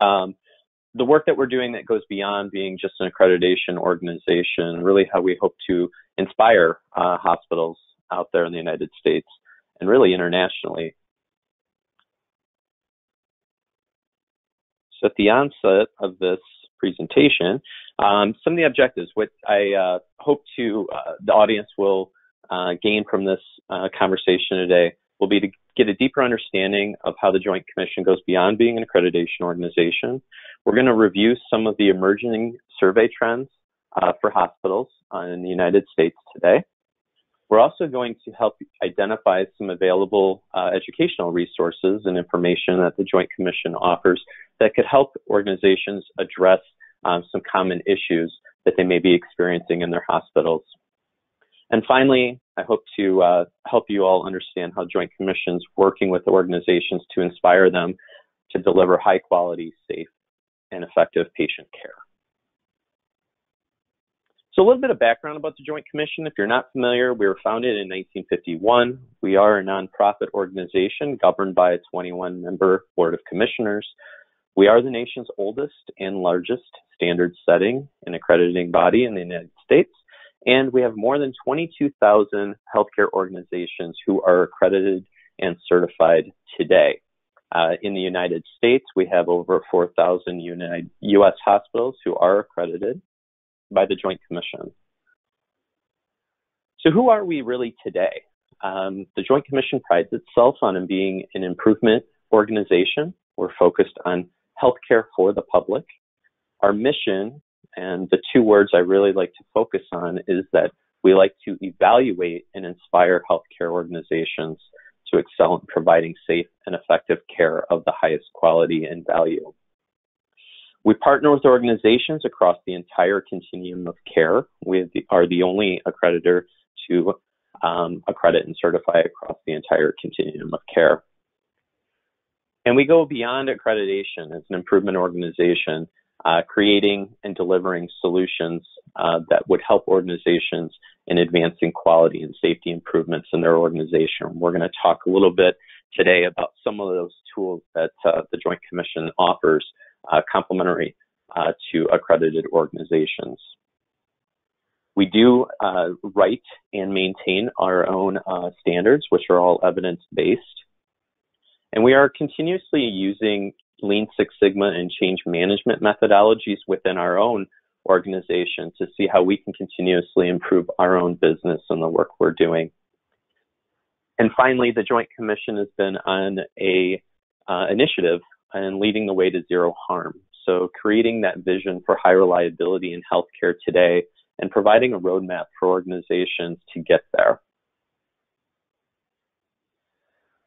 Um, the work that we're doing that goes beyond being just an accreditation organization, really how we hope to inspire uh, hospitals out there in the United States and really internationally. So at the onset of this presentation, um, some of the objectives, what I uh, hope to uh, the audience will uh, gain from this uh, conversation today will be to get a deeper understanding of how the Joint Commission goes beyond being an accreditation organization. We're going to review some of the emerging survey trends uh, for hospitals uh, in the United States today. We're also going to help identify some available uh, educational resources and information that the Joint Commission offers that could help organizations address um, some common issues that they may be experiencing in their hospitals. And finally, I hope to uh, help you all understand how Joint Commission's working with organizations to inspire them to deliver high quality, safe, and effective patient care. So a little bit of background about the Joint Commission. If you're not familiar, we were founded in 1951. We are a nonprofit organization governed by a 21 member board of commissioners. We are the nation's oldest and largest standard setting and accrediting body in the United States. And we have more than 22,000 healthcare organizations who are accredited and certified today. Uh, in the United States, we have over 4,000 U.S. hospitals who are accredited by the Joint Commission. So, who are we really today? Um, the Joint Commission prides itself on being an improvement organization. We're focused on healthcare for the public. Our mission and the two words I really like to focus on is that we like to evaluate and inspire healthcare organizations to excel in providing safe and effective care of the highest quality and value. We partner with organizations across the entire continuum of care. We are the only accreditor to um, accredit and certify across the entire continuum of care. And we go beyond accreditation as an improvement organization uh, creating and delivering solutions uh, that would help organizations in advancing quality and safety improvements in their organization. We're going to talk a little bit today about some of those tools that uh, the Joint Commission offers uh, complementary uh, to accredited organizations. We do uh, write and maintain our own standards, which are all evidence based. And we are continuously using Lean Six Sigma and change management methodologies within our own organization to see how we can continuously improve our own business and the work we're doing. And finally, the Joint Commission has been on a uh, initiative and leading the way to zero harm. So creating that vision for high reliability in healthcare today and providing a roadmap for organizations to get there.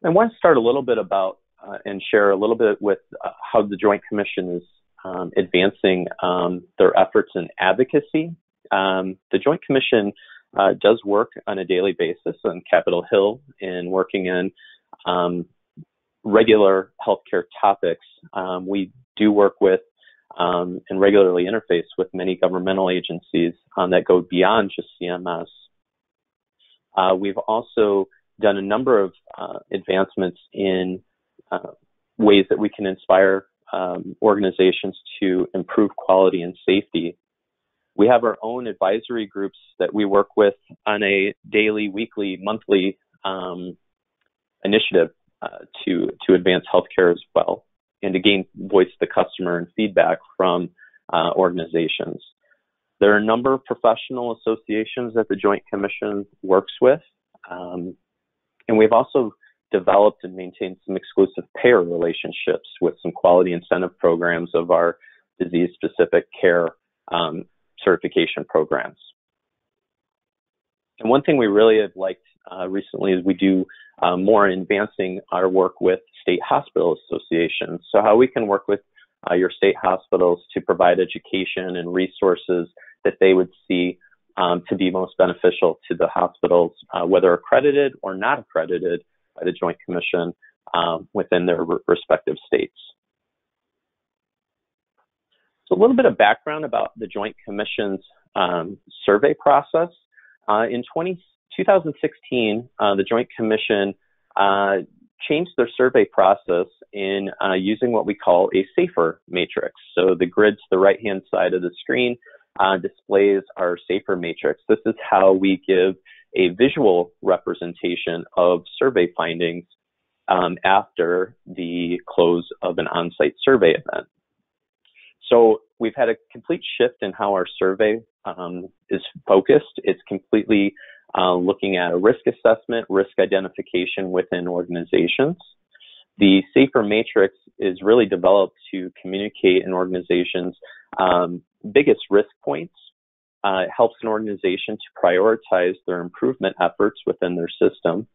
I want to start a little bit about uh, and share a little bit with uh, how the Joint Commission is um, advancing um, their efforts in advocacy. Um, the Joint Commission uh, does work on a daily basis on Capitol Hill in working in um, regular healthcare topics. Um, we do work with um, and regularly interface with many governmental agencies that go beyond just CMS. Uh, we've also done a number of uh, advancements in uh, ways that we can inspire um, organizations to improve quality and safety. We have our own advisory groups that we work with on a daily, weekly, monthly um, initiative uh, to to advance healthcare as well, and to gain voice the customer and feedback from uh, organizations. There are a number of professional associations that the Joint Commission works with, um, and we've also developed and maintained some exclusive payer relationships with some quality incentive programs of our disease specific care um, certification programs. And one thing we really have liked uh, recently is we do uh, more in advancing our work with state hospital associations. So, how we can work with uh, your state hospitals to provide education and resources that they would see um, to be most beneficial to the hospitals, uh, whether accredited or not accredited, by the Joint Commission um, within their re- respective states. So, a little bit of background about the Joint Commission's um, survey process. Uh, in 20, 2016, uh, the Joint Commission uh, changed their survey process in uh, using what we call a SAFER matrix. So the grid to the right-hand side of the screen uh, displays our SAFER matrix. This is how we give a visual representation of survey findings um, after the close of an on-site survey event. So we've had a complete shift in how our survey um, is focused. It's completely uh, looking at a risk assessment, risk identification within organizations. The SAFER matrix is really developed to communicate an organization's um, biggest risk points. Uh, it helps an organization to prioritize their improvement efforts within their system.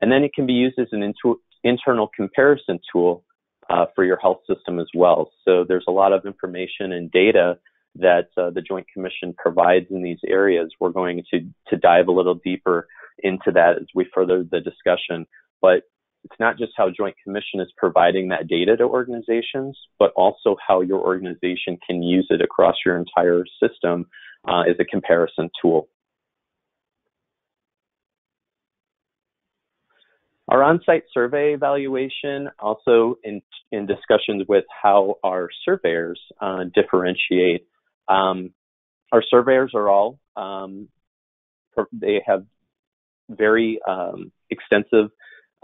And then it can be used as an inter- internal comparison tool uh, for your health system as well. So there's a lot of information and data that uh, the Joint Commission provides in these areas. We're going to, to dive a little deeper into that as we further the discussion. But it's not just how Joint Commission is providing that data to organizations, but also how your organization can use it across your entire system uh, as a comparison tool. Our on-site survey evaluation also in, in discussions with how our surveyors uh, differentiate. Um, our surveyors are all, um, they have very um, extensive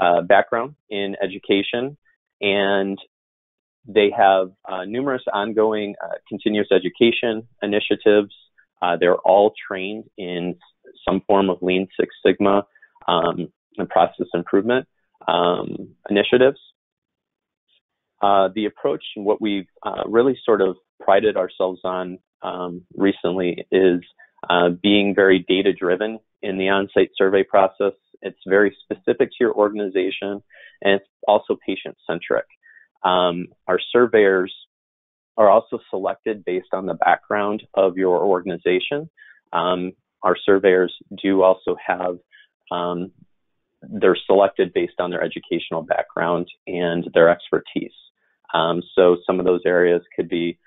uh, background in education and they have uh, numerous ongoing uh, continuous education initiatives. Uh, they're all trained in some form of Lean Six Sigma um, and process improvement um, initiatives. Uh, the approach and what we've uh, really sort of prided ourselves on um, recently is uh, being very data driven in the on-site survey process. It's very specific to your organization and it's also patient centric. Um, our surveyors are also selected based on the background of your organization. Um, our surveyors do also have um, they're selected based on their educational background and their expertise. Um, so some of those areas could be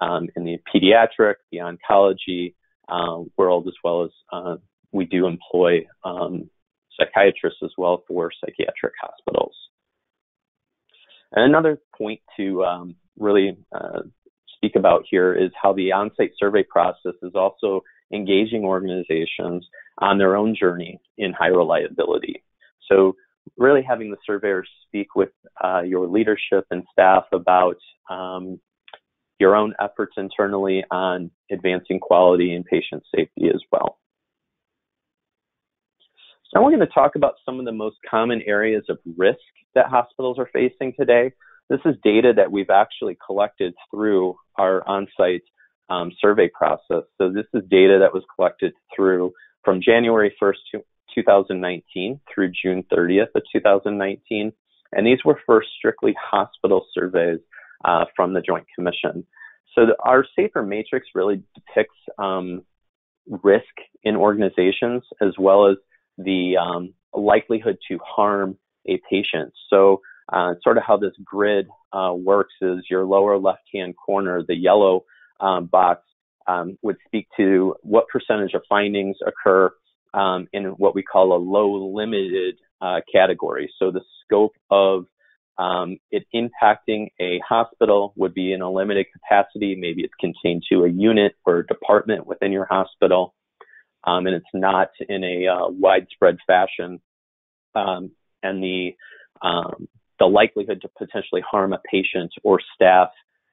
um, in the pediatric, the oncology uh, world, as well as uh, we do employ um, psychiatrists as well for psychiatric hospitals. And another point to um, really uh, speak about here is how the on-site survey process is also engaging organizations on their own journey in high reliability. So really having the surveyors speak with uh, your leadership and staff about um, your own efforts internally on advancing quality and patient safety as well. So now we're going to talk about some of the most common areas of risk that hospitals are facing today. This is data that we've actually collected through our on-site um, survey process. So this is data that was collected through from January 1st to 2019 through June 30th of 2019. And these were for strictly hospital surveys uh, from the Joint Commission. So the, our SAFER matrix really depicts um, risk in organizations as well as the um, likelihood to harm a patient. So uh, sort of how this grid uh, works is your lower left-hand corner, the yellow um, box um, would speak to what percentage of findings occur um, in what we call a low limited uh, category. So the scope of um, it impacting a hospital would be in a limited capacity. Maybe it's contained to a unit or department within your hospital, um, and it's not in a uh, widespread fashion. Um, and the um, the likelihood to potentially harm a patient or staff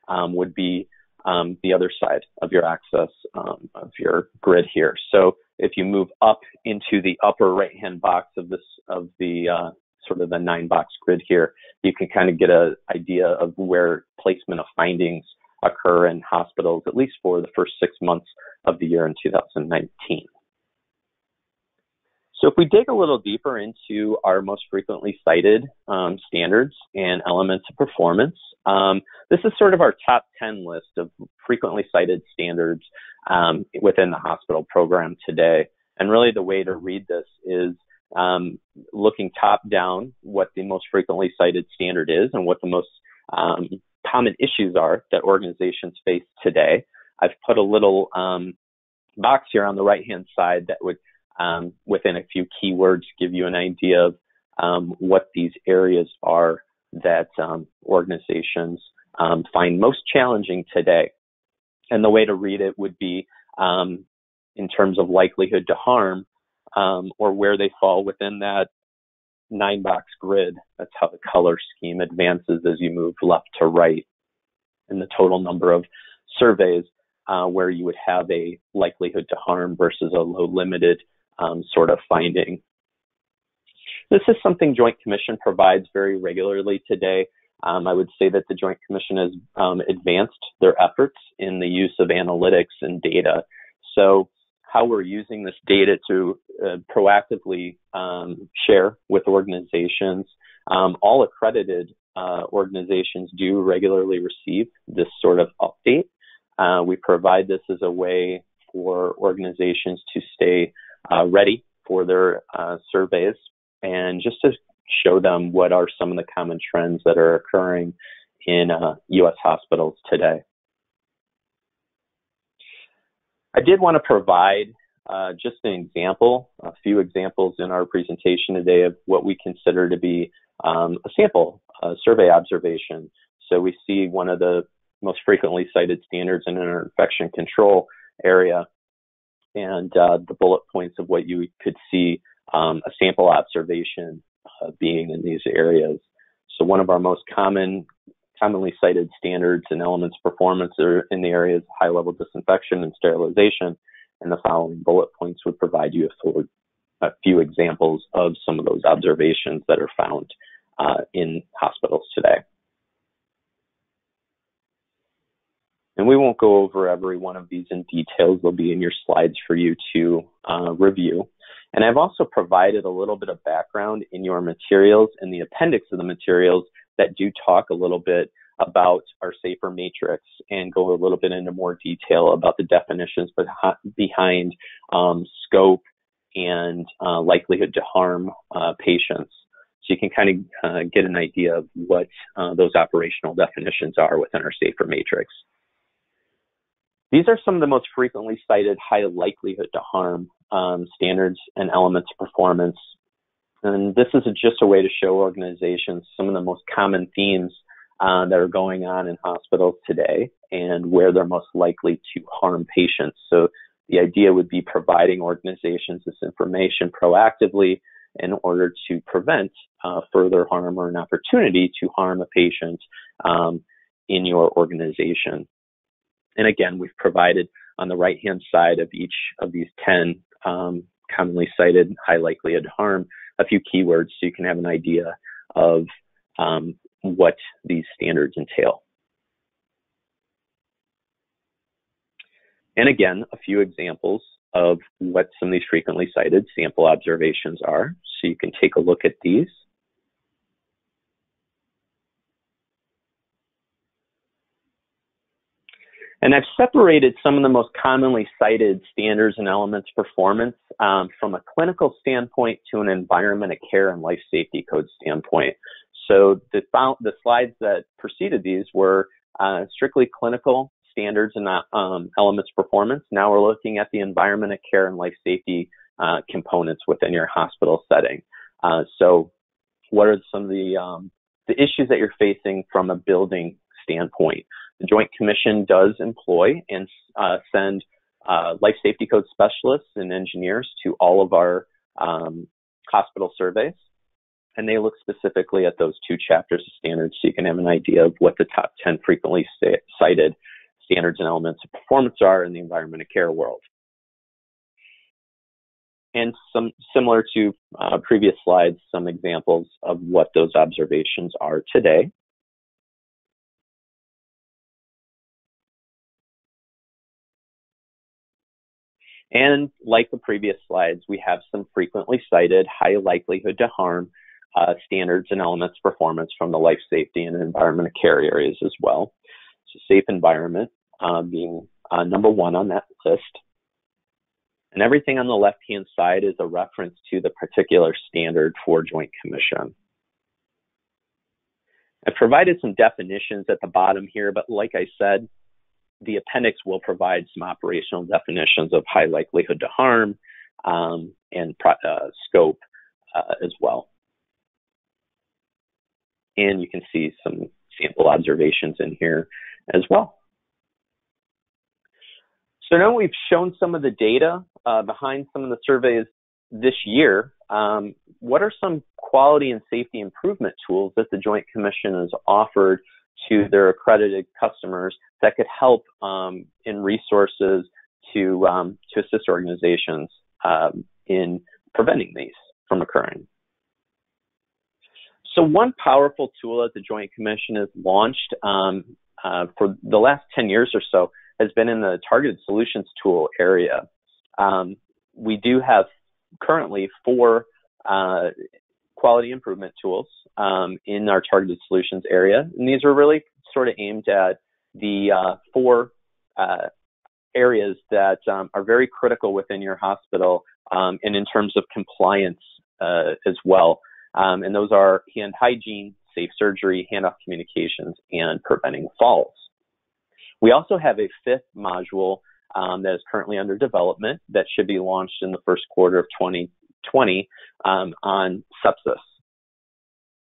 um, would be um, the other side of your access um, of your grid here. So if you move up into the upper right hand box of this of the uh, sort of the nine box grid here, you can kind of get an idea of where placement of findings occur in hospitals, at least for the first six months of the year in 2019. So if we dig a little deeper into our most frequently cited um, standards and elements of performance, um, this is sort of our top 10 list of frequently cited standards um, within the hospital program today. And really the way to read this is um, looking top down what the most frequently cited standard is and what the most um, common issues are that organizations face today. I've put a little um, box here on the right hand side that would um, within a few keywords give you an idea of um, what these areas are that um, organizations um, find most challenging today. And the way to read it would be um, in terms of likelihood to harm um, or where they fall within that nine box grid. That's how the color scheme advances as you move left to right. And the total number of surveys uh, where you would have a likelihood to harm versus a low limited um, sort of finding. This is something Joint Commission provides very regularly today. Um, I would say that the Joint Commission has um, advanced their efforts in the use of analytics and data. So, how we're using this data to uh, proactively um, share with organizations, um, all accredited uh, organizations do regularly receive this sort of update. Uh, we provide this as a way for organizations to stay uh, ready for their uh, surveys and just to show them what are some of the common trends that are occurring in U.S. Uh, hospitals today. I did want to provide uh, just an example, a few examples in our presentation today of what we consider to be um, a sample a survey observation. So we see one of the most frequently cited standards in an infection control area and uh, the bullet points of what you could see um, a sample observation uh, being in these areas. So one of our most common, commonly cited standards and elements performance are in the areas of high level disinfection and sterilization. And the following bullet points would provide you a few examples of some of those observations that are found uh, in hospitals today. And we won't go over every one of these in details. They'll be in your slides for you to uh, review. And I've also provided a little bit of background in your materials in the appendix of the materials that do talk a little bit about our SAFER matrix and go a little bit into more detail about the definitions behind um, scope and uh, likelihood to harm uh, patients. So you can kind of uh, get an idea of what uh, those operational definitions are within our SAFER matrix. These are some of the most frequently cited high likelihood to harm um, standards and elements of performance. And this is just a way to show organizations some of the most common themes uh, that are going on in hospitals today and where they're most likely to harm patients. So the idea would be providing organizations this information proactively in order to prevent uh, further harm or an opportunity to harm a patient um, in your organization. And again, we've provided on the right hand side of each of these 10 um, commonly cited high likelihood harm a few keywords so you can have an idea of um, what these standards entail. And again, a few examples of what some of these frequently cited sample observations are. So you can take a look at these. And I've separated some of the most commonly cited standards and elements performance um, from a clinical standpoint to an environment of care and life safety code standpoint. So the, the slides that preceded these were uh, strictly clinical standards and um, elements performance. Now we're looking at the environment of care and life safety uh, components within your hospital setting. Uh, so what are some of the um, the issues that you're facing from a building standpoint? The Joint Commission does employ and uh, send uh, life safety code specialists and engineers to all of our um, hospital surveys and they look specifically at those two chapters of standards so you can have an idea of what the top 10 frequently cited standards and elements of performance are in the environment of care world. And some similar to uh, previous slides, some examples of what those observations are today. And like the previous slides, we have some frequently cited high likelihood to harm uh, standards and elements performance from the life safety and environment of care areas as well. So safe environment uh, being uh, number one on that list. And everything on the left hand side is a reference to the particular standard for Joint Commission. I've provided some definitions at the bottom here, but like I said, the appendix will provide some operational definitions of high likelihood to harm um, and uh, scope uh, as well. and you can see some sample observations in here as well. So now we've shown some of the data uh, behind some of the surveys this year. Um, what are some quality and safety improvement tools that the Joint Commission has offered to their accredited customers that could help um, in resources to um, to assist organizations um, in preventing these from occurring? So one powerful tool that the Joint Commission has launched um, uh, for the last 10 years or so has been in the targeted solutions tool area. Um, we do have currently four uh, quality improvement tools um, in our targeted solutions area, and these are really sort of aimed at the uh, four uh, areas that um, are very critical within your hospital um, and in terms of compliance uh, as well. Um, and those are hand hygiene, safe surgery, handoff communications, and preventing falls. We also have a fifth module um, that is currently under development that should be launched in the first quarter of 2020 um, on sepsis.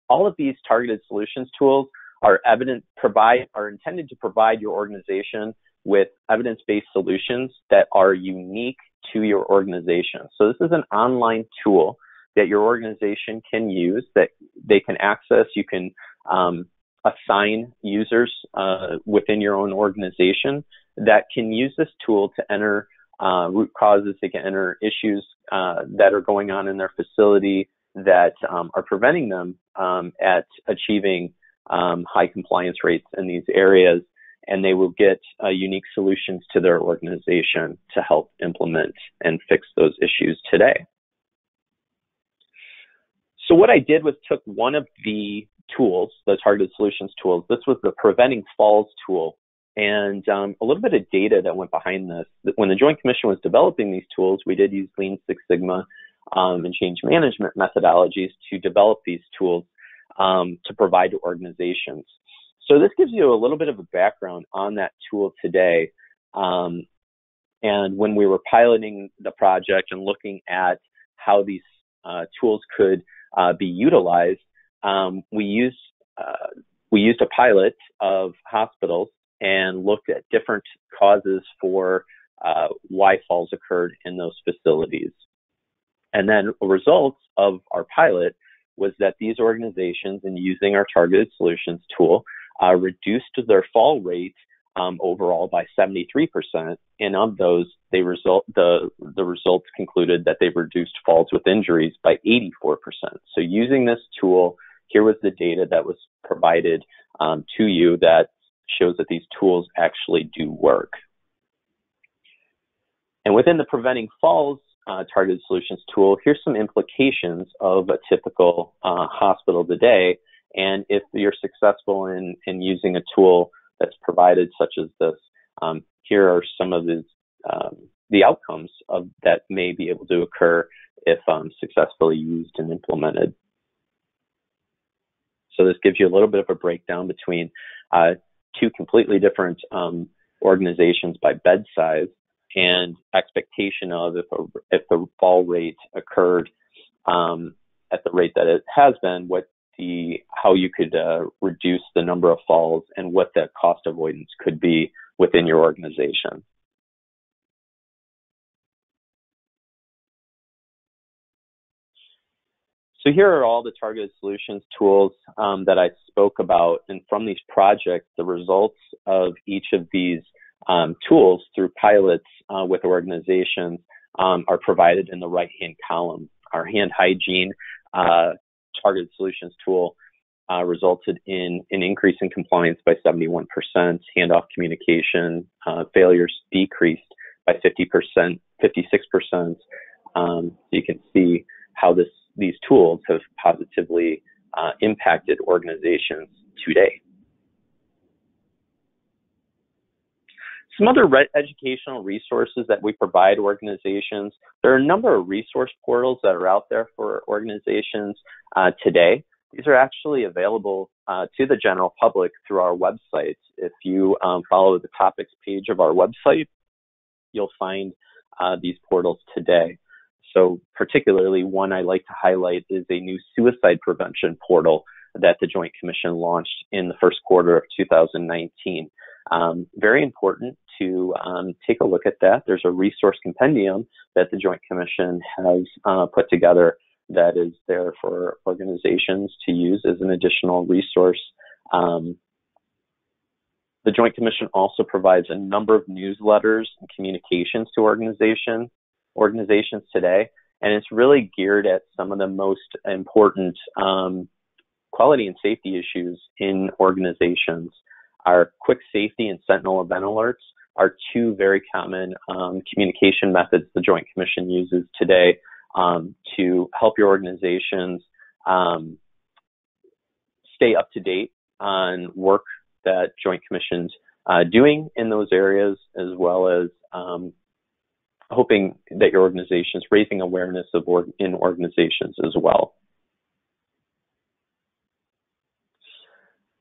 All of these targeted solutions tools are evident provide are intended to provide your organization with evidence-based solutions that are unique to your organization. So this is an online tool that your organization can use that they can access. You can um, assign users uh, within your own organization that can use this tool to enter uh, root causes. They can enter issues uh, that are going on in their facility that um, are preventing them um, at achieving um, high compliance rates in these areas. And they will get uh, unique solutions to their organization to help implement and fix those issues today. So what I did was took one of the tools, the targeted solutions tools. This was the preventing falls tool and um, a little bit of data that went behind this. When the Joint Commission was developing these tools, we did use Lean Six Sigma um, and change management methodologies to develop these tools um, to provide to organizations. So this gives you a little bit of a background on that tool today. Um, and when we were piloting the project and looking at how these uh, tools could uh, be utilized, um, we used uh, we used a pilot of hospitals and looked at different causes for uh, why falls occurred in those facilities. And then results of our pilot was that these organizations, in using our targeted solutions tool, uh, reduced their fall rate um, overall by 73%. And of those, they result the the results concluded that they reduced falls with injuries by 84%. So using this tool, here was the data that was provided um, to you that shows that these tools actually do work. And within the preventing falls uh, targeted solutions tool, here's some implications of a typical uh, hospital today. And if you're successful in, in using a tool that's provided such as this, um, here are some of the, um, the outcomes of that may be able to occur if um, successfully used and implemented. So this gives you a little bit of a breakdown between uh, two completely different um, organizations by bed size and expectation of if a, if the fall rate occurred um, at the rate that it has been, what the how you could uh, reduce the number of falls and what that cost avoidance could be within your organization. So here are all the targeted solutions tools um, that I spoke about. And from these projects, the results of each of these um, tools through pilots uh, with organizations um, are provided in the right-hand column. Our hand hygiene uh, targeted solutions tool uh, resulted in an increase in compliance by 71%, handoff communication uh, failures decreased by 50%, 56%. Um, you can see how this these tools have positively uh, impacted organizations today. Some other re- educational resources that we provide organizations. There are a number of resource portals that are out there for organizations uh, today. These are actually available uh, to the general public through our website. If you um, follow the topics page of our website, you'll find uh, these portals today. So particularly one I like to highlight is a new suicide prevention portal that the Joint Commission launched in the first quarter of 2019. Um, very important to um, take a look at that. There's a resource compendium that the Joint Commission has uh, put together that is there for organizations to use as an additional resource. Um, the Joint Commission also provides a number of newsletters and communications to organizations organizations today, and it's really geared at some of the most important um, quality and safety issues in organizations. Our quick safety and sentinel event alerts are two very common um, communication methods the Joint Commission uses today um, to help your organizations um, stay up to date on work that Joint Commission's uh, doing in those areas, as well as um, hoping that your organization is raising awareness of org- in organizations as well.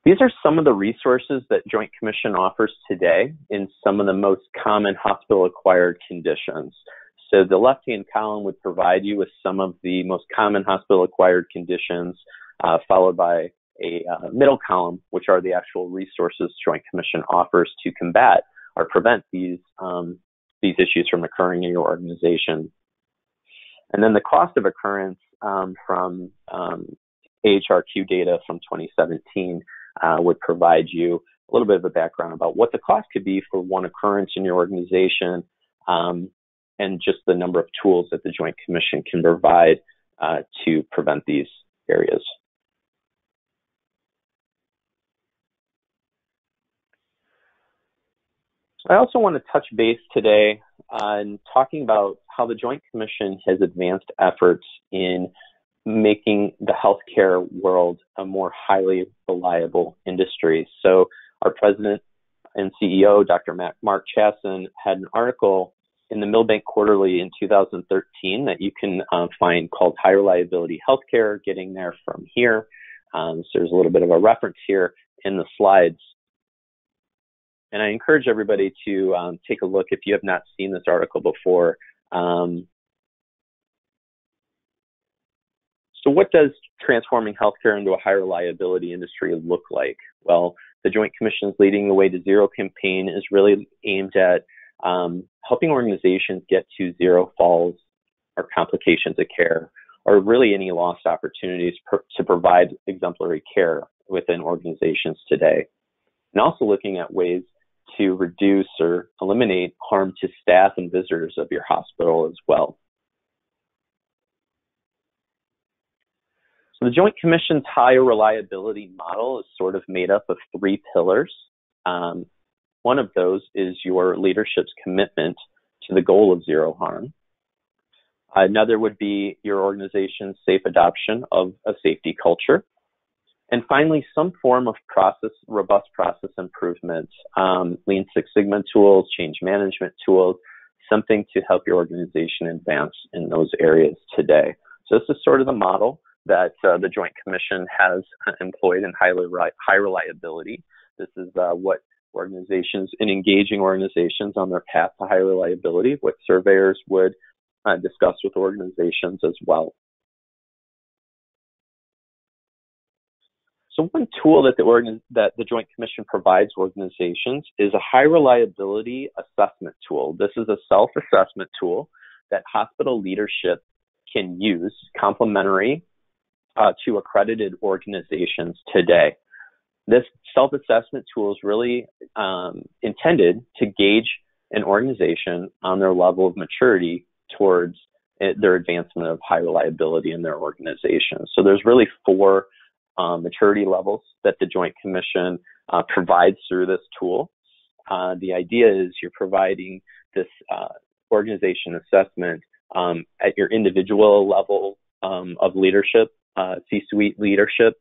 These are some of the resources that Joint Commission offers today in some of the most common hospital acquired conditions. So the left-hand column would provide you with some of the most common hospital acquired conditions, uh, followed by a uh, middle column, which are the actual resources Joint Commission offers to combat or prevent these um, these issues from occurring in your organization. And then the cost of occurrence um, from um, AHRQ data from 2017 uh, would provide you a little bit of a background about what the cost could be for one occurrence in your organization um, and just the number of tools that the Joint Commission can provide uh, to prevent these areas. I also want to touch base today on talking about how the Joint Commission has advanced efforts in making the healthcare world a more highly reliable industry. So, our president and CEO, Dr. Mark Chassin, had an article in the Milbank Quarterly in 2013 that you can uh, find called High Reliability Healthcare, getting there from here. Um, so, there's a little bit of a reference here in the slides. And I encourage everybody to um, take a look if you have not seen this article before. Um, so, what does transforming healthcare into a higher reliability industry look like? Well, the Joint Commission's Leading the Way to Zero campaign is really aimed at um, helping organizations get to zero falls or complications of care, or really any lost opportunities per, to provide exemplary care within organizations today. And also looking at ways to reduce or eliminate harm to staff and visitors of your hospital as well. So the Joint Commission's higher reliability model is sort of made up of three pillars. Um, one of those is your leadership's commitment to the goal of zero harm. Another would be your organization's safe adoption of a safety culture. And finally, some form of process, robust process improvement, um, Lean Six Sigma tools, change management tools, something to help your organization advance in those areas today. So this is sort of the model that uh, the Joint Commission has employed in highly high reliability. This is uh, what organizations in engaging organizations on their path to high reliability, what surveyors would uh, discuss with organizations as well. So one tool that the that the Joint Commission provides organizations is a high reliability assessment tool. This is a self-assessment tool that hospital leadership can use complementary uh, to accredited organizations today. This self-assessment tool is really um, intended to gauge an organization on their level of maturity towards uh, their advancement of high reliability in their organization. So there's really four um, maturity levels that the Joint Commission uh, provides through this tool. Uh, the idea is you're providing this uh, organization assessment um, at your individual level um, of leadership, uh, C-suite leadership,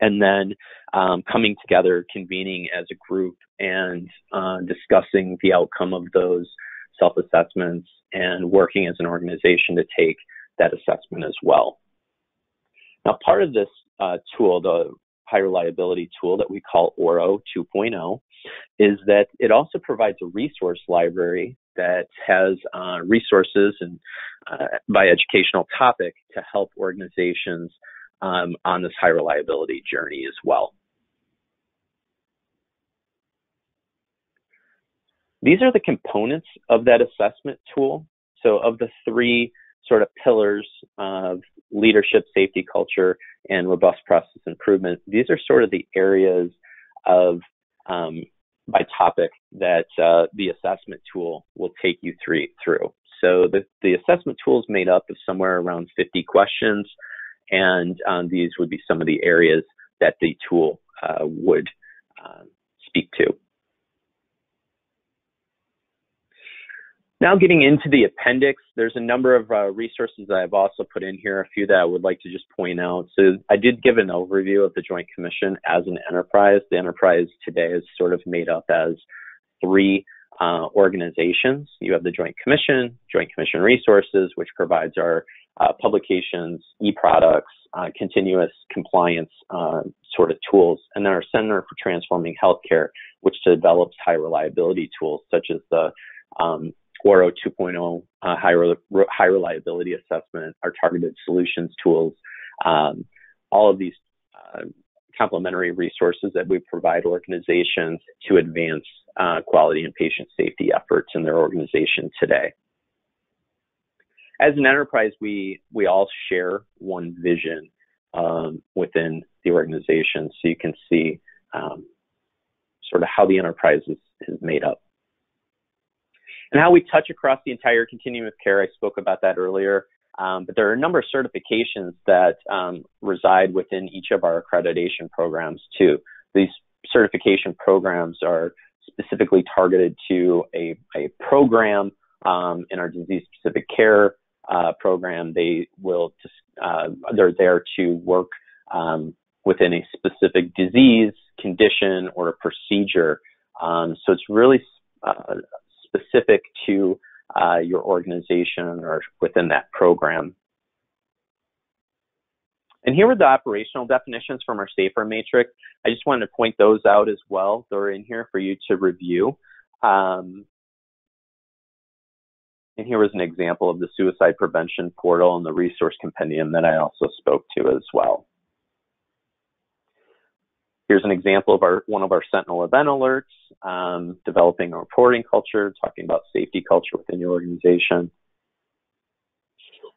and then um, coming together, convening as a group, and uh, discussing the outcome of those self-assessments and working as an organization to take that assessment as well. Now, part of this uh, tool, the high reliability tool that we call ORO 2.0, is that it also provides a resource library that has uh, resources and uh, by educational topic to help organizations um, on this high reliability journey as well. These are the components of that assessment tool. So of the three sort of pillars of leadership, safety culture, and robust process improvement, these are sort of the areas of um, by topic that uh, the assessment tool will take you through. So the, the assessment tool is made up of somewhere around 50 questions, and um, these would be some of the areas that the tool uh, would uh, speak to. Now getting into the appendix, there's a number of uh, resources that I've also put in here, a few that I would like to just point out. So I did give an overview of the Joint Commission as an enterprise. The enterprise today is sort of made up as three uh, organizations. You have the Joint Commission, Joint Commission Resources, which provides our uh, publications, e-products, uh, continuous compliance uh, sort of tools, and then our Center for Transforming Healthcare, which develops high reliability tools such as the um, ORO 2.0 uh, high, re- high reliability assessment, our targeted solutions tools, um, all of these uh, complementary resources that we provide organizations to advance uh, quality and patient safety efforts in their organization today. As an enterprise, we we all share one vision um, within the organization, so you can see um, sort of how the enterprise is, is made up and how we touch across the entire continuum of care. I spoke about that earlier. Um, but there are a number of certifications that um, reside within each of our accreditation programs too. These certification programs are specifically targeted to a, a program um, in our disease specific care uh, program. They will uh, they're there to work um, within a specific disease, condition, or a procedure. Um, so it's really uh, specific to uh, your organization or within that program. And here are the operational definitions from our SAFER matrix. I just wanted to point those out as well. They're in here for you to review. Um, and here was an example of the suicide prevention portal and the resource compendium that I also spoke to as well. Here's an example of our one of our Sentinel event alerts, um, developing a reporting culture, talking about safety culture within your organization.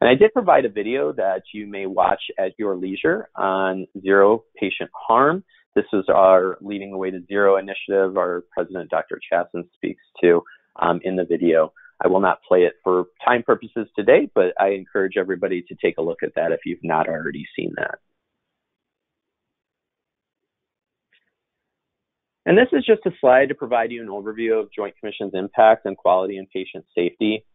And I did provide a video that you may watch at your leisure on zero patient harm. This is our Leading the Way to Zero initiative. Our president, Dr. Chassin, speaks to um, in the video. I will not play it for time purposes today, but I encourage everybody to take a look at that if you've not already seen that. And this is just a slide to provide you an overview of Joint Commission's impact on quality and patient safety.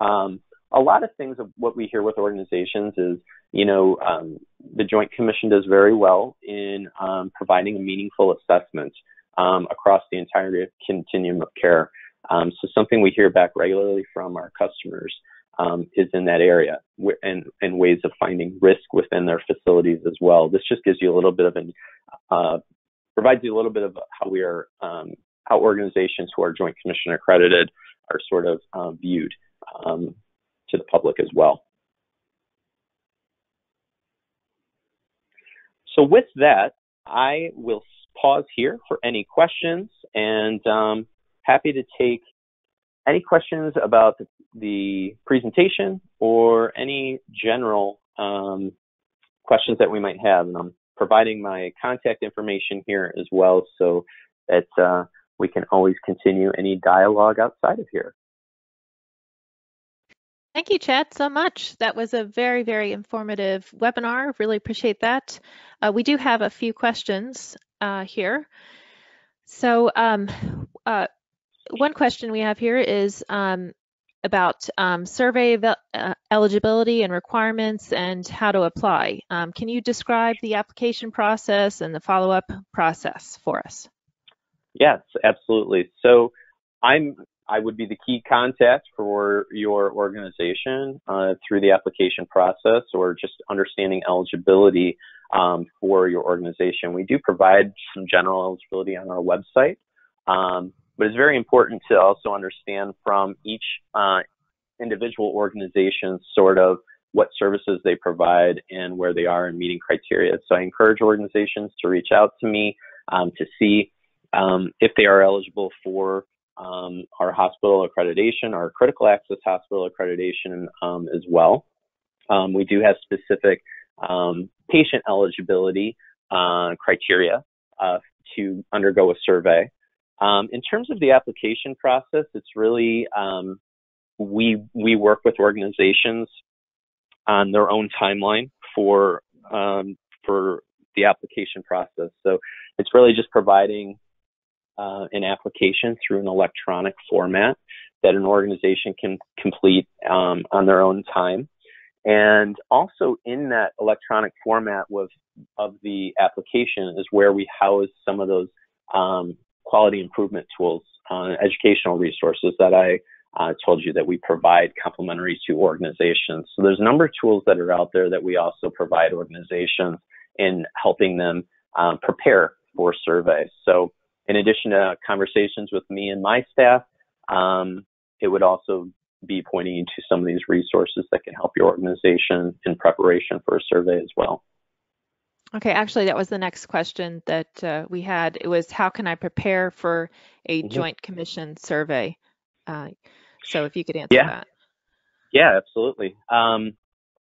Um, a lot of things of what we hear with organizations is, you know, um, the Joint Commission does very well in um, providing a meaningful assessment um, across the entire continuum of care. Um, so something we hear back regularly from our customers um, is in that area and, and ways of finding risk within their facilities as well. This just gives you a little bit of an uh, provides you a little bit of how we are, um, how organizations who are Joint Commission accredited are sort of um, viewed um, to the public as well. So with that, I will pause here for any questions and um, happy to take any questions about the, the presentation or any general um, questions that we might have. And I'm providing my contact information here as well so that uh, we can always continue any dialogue outside of here. Thank you, Chad, so much. That was a very, very informative webinar. Really appreciate that. Uh, we do have a few questions uh, here. So um, uh, one question we have here is, um, about um, survey uh, eligibility and requirements and how to apply. Um, can you describe the application process and the follow-up process for us? Yes, absolutely. So I'm I would be the key contact for your organization uh, through the application process or just understanding eligibility um, for your organization. We do provide some general eligibility on our website. Um, but it's very important to also understand from each uh, individual organization's sort of what services they provide, and where they are in meeting criteria. So I encourage organizations to reach out to me um, to see um, if they are eligible for um, our hospital accreditation, our critical access hospital accreditation um, as well. Um, we do have specific um, patient eligibility uh, criteria uh, to undergo a survey. Um, in terms of the application process, it's really um, we we work with organizations on their own timeline for um, for the application process. So it's really just providing uh, an application through an electronic format that an organization can complete um, on their own time. And also in that electronic format of, of the application is where we house some of those um, quality improvement tools, uh, educational resources that I uh, told you that we provide complimentary to organizations. So there's a number of tools that are out there that we also provide organizations in helping them um, prepare for surveys. So in addition to conversations with me and my staff, um, it would also be pointing to some of these resources that can help your organization in preparation for a survey as well. Okay, actually, that was the next question that uh, we had. It was how can I prepare for a mm-hmm. Joint Commission survey? Uh, so if you could answer yeah. that. Yeah, absolutely. Um,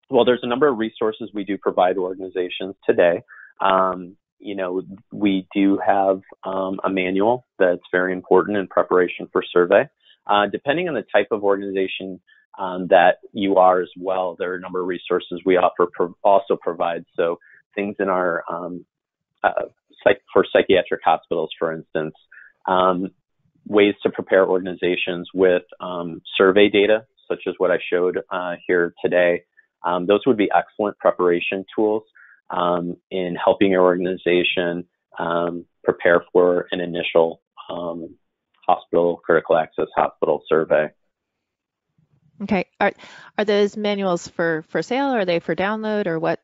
well, there's a number of resources we do provide organizations today. Um, you know, we do have um, a manual that's very important in preparation for survey. Uh, depending on the type of organization um, that you are as well, there are a number of resources we offer pro- also provide. So things in our um, uh, psych- for psychiatric hospitals, for instance, um, ways to prepare organizations with um, survey data, such as what I showed uh, here today. Um, those would be excellent preparation tools um, in helping your organization um, prepare for an initial hospital critical access hospital survey. Okay. Are are those manuals for for sale? Are they for download or what?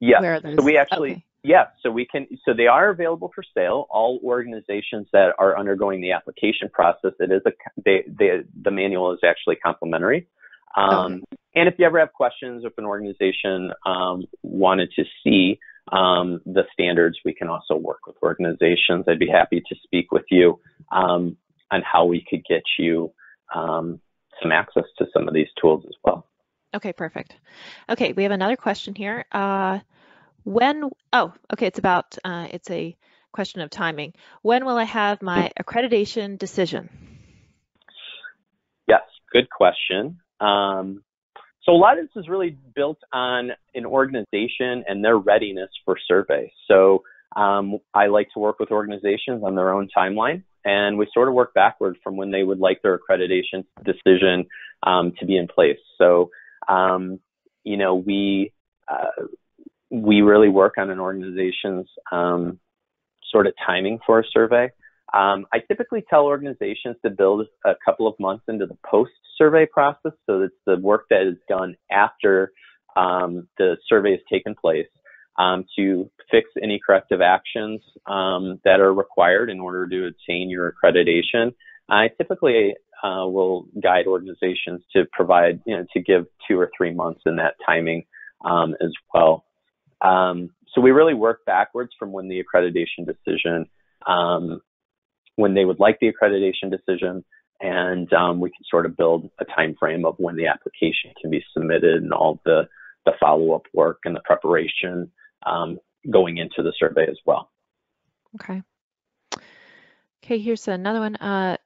Yeah. So we actually okay. yeah. So we can so they are available for sale. All organizations that are undergoing the application process, it is a they, they the manual is actually complimentary. Um, okay. And if you ever have questions, if an organization um, wanted to see um, the standards, we can also work with organizations. I'd be happy to speak with you um, on how we could get you um, some access to some of these tools as well. Okay, perfect. Okay, we have another question here. Uh, when, oh, okay, it's about, uh, it's a question of timing. When will I have my accreditation decision? Yes, good question. Um, so a lot of this is really built on an organization and their readiness for survey. So um, I like to work with organizations on their own timeline, and we sort of work backward from when they would like their accreditation decision um, to be in place. So um, you know we uh, we really work on an organization's um, sort of timing for a survey. Um, I typically tell organizations to build a couple of months into the post survey process. So it's the work that is done after um, the survey has taken place um, to fix any corrective actions um, that are required in order to obtain your accreditation. I typically uh, will guide organizations to provide, you know, to give two or three months in that timing um, as well. Um, so we really work backwards from when the accreditation decision um, when they would like the accreditation decision, and um, we can sort of build a time frame of when the application can be submitted and all the, the follow-up work and the preparation um, going into the survey as well. Okay. Okay, here's another one. Uh,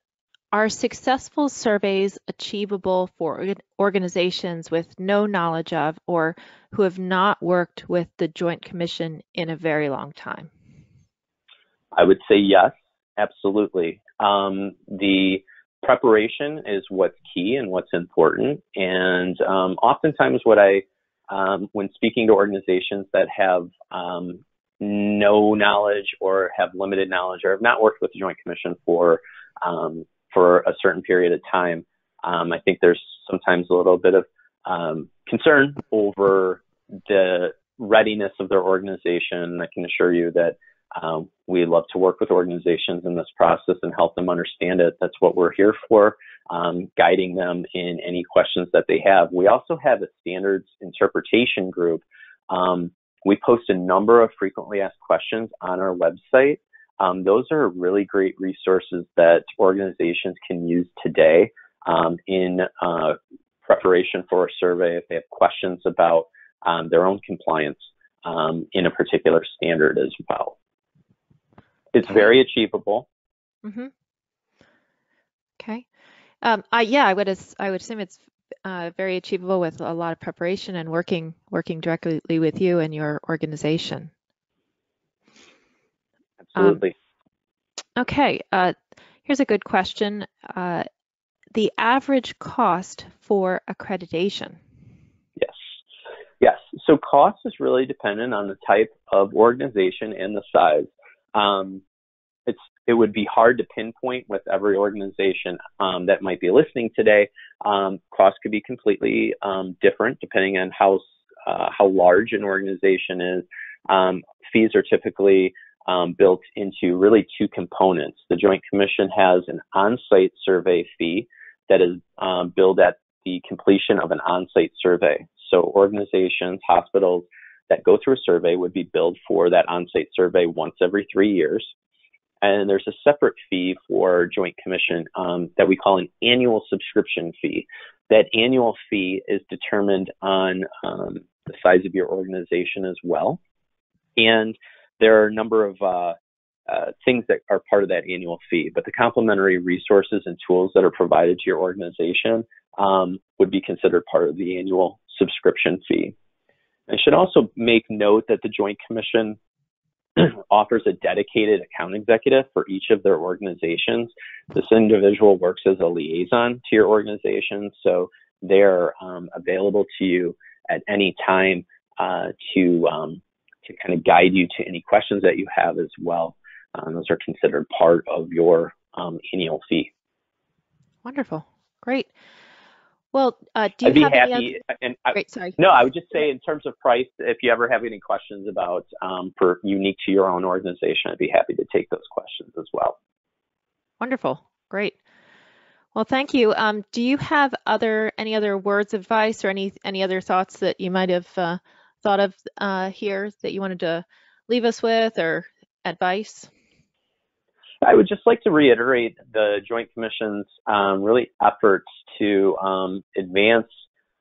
are successful surveys achievable for organizations with no knowledge of or who have not worked with the Joint Commission in a very long time? I would say yes. Absolutely. Um, the preparation is what's key and what's important. And um, oftentimes, what I, um, when speaking to organizations that have um, no knowledge or have limited knowledge or have not worked with the Joint Commission for um, for a certain period of time, um, I think there's sometimes a little bit of concern over the readiness of their organization. I can assure you that um, we love to work with organizations in this process and help them understand it. That's what we're here for. um, guiding them in any questions that they have. We also have a standards interpretation group. Um, we post a number of frequently asked questions on our website. Um, those are really great resources that organizations can use today um, in uh, preparation for a survey if they have questions about um, their own compliance um, in a particular standard as well. It's very achievable. Mm-hmm. Okay. Um, I, yeah, I would I would assume it's uh, very achievable with a lot of preparation and working working directly with you and your organization. Absolutely. Um, okay. Uh, here's a good question. Uh, the average cost for accreditation. Yes. Yes. So cost is really dependent on the type of organization and the size. Um, it's it would be hard to pinpoint with every organization um, that might be listening today. Um, cost could be completely um, different depending on how uh, how large an organization is. Um, fees are typically um, built into really two components. The Joint Commission has an on-site survey fee that is um, billed at the completion of an on-site survey. So organizations, hospitals that go through a survey would be billed for that on-site survey once every three years. And there's a separate fee for Joint Commission um, that we call an annual subscription fee. That annual fee is determined on um, the size of your organization as well. And there are a number of uh, uh, things that are part of that annual fee, but the complimentary resources and tools that are provided to your organization um, would be considered part of the annual subscription fee. I should also make note that the Joint Commission offers a dedicated account executive for each of their organizations. This individual works as a liaison to your organization, so they're um, available to you at any time uh, to um, to kind of guide you to any questions that you have as well. Um, those are considered part of your um, annual fee. Wonderful, great. Well, uh, do you I'd be have happy. any other... And I, Great, sorry. No, I would just say in terms of price, if you ever have any questions about um, for unique to your own organization, I'd be happy to take those questions as well. Wonderful, great. Well, thank you. Um, do you have other any other words of advice or any any other thoughts that you might have uh, thought of uh, here that you wanted to leave us with or advice? I would just like to reiterate the Joint Commission's um, really efforts to um, advance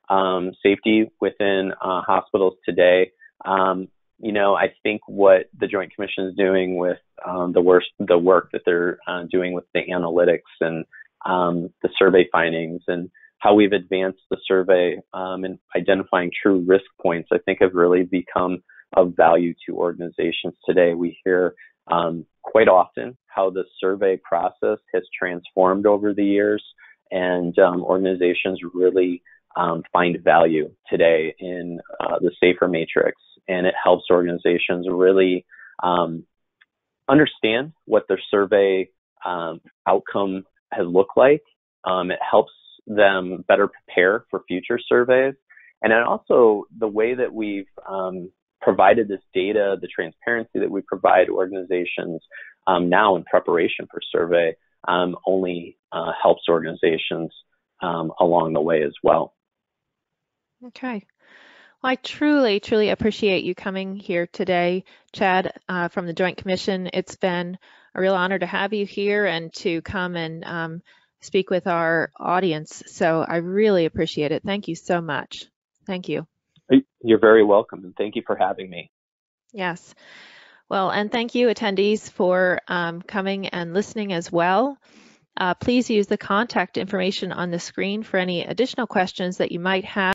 um, safety within uh, hospitals today. Um, you know, I think what the Joint Commission is doing with um, the worst, the work that they're uh, doing with the analytics and um, the survey findings and how we've advanced the survey and identifying true risk points, I think have really become of value to organizations today. We hear um, quite often how the survey process has transformed over the years, and um, organizations really um, find value today in uh, the SAFER matrix, and it helps organizations really um, understand what their survey um, outcome has looked like. Um, it helps them better prepare for future surveys. And then also the way that we've um, provided this data, the transparency that we provide organizations um, now in preparation for survey um, only uh, helps organizations um, along the way as well. Okay. Well, I truly, truly appreciate you coming here today, Chad, uh, from the Joint Commission. It's been a real honor to have you here and to come and um, speak with our audience. So I really appreciate it. Thank you so much. Thank you. You're very welcome, and thank you for having me. Yes. Well, and thank you, attendees, for um, coming and listening as well. Uh, please use the contact information on the screen for any additional questions that you might have.